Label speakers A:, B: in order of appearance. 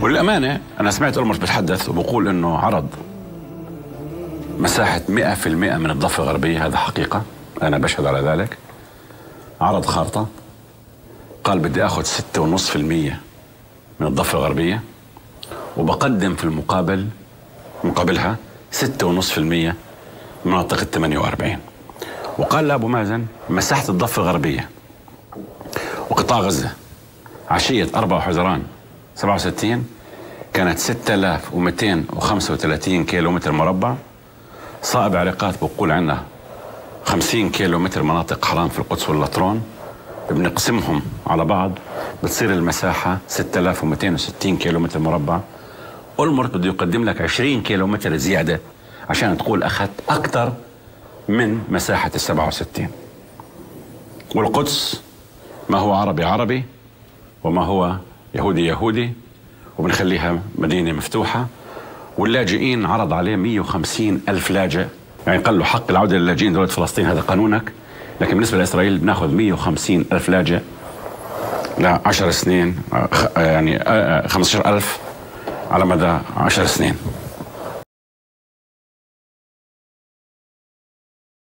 A: وللأمانة أنا سمعت أولمرت بيتحدث وبقول أنه عرض مساحة 100% من الضفة الغربية هذا حقيقة أنا بشهد على ذلك. عرض خارطة قال بدي أخذ 6.5% من الضفة الغربية وبقدم في المقابل مقابلها 6.5% من منطقة 48 وقال لأبو مازن مساحة الضفة الغربية وقطاع غزة عشية 4 حزيران 67 كانت 6235 كيلو متر مربع. صائب علاقات بقول عندنا 50 كيلو متر مناطق حرام في القدس واللطرون بنقسمهم على بعض بتصير المساحة 6260 كيلو متر مربع. أولمرت بده يقدم لك 20 كيلو متر زيادة عشان تقول أخذت أكثر من مساحة ال 67 والقدس ما هو عربي عربي وما هو يهودي يهودي وبنخليها مدينة مفتوحة واللاجئين عرض عليه 150 ألف لاجئ. يعني قال له حق العودة للاجئين دولة فلسطين هذا قانونك. لكن بالنسبة لإسرائيل بناخذ 150 ألف لاجئ لا 10 سنين يعني 15 ألف على مدى 10 سنين.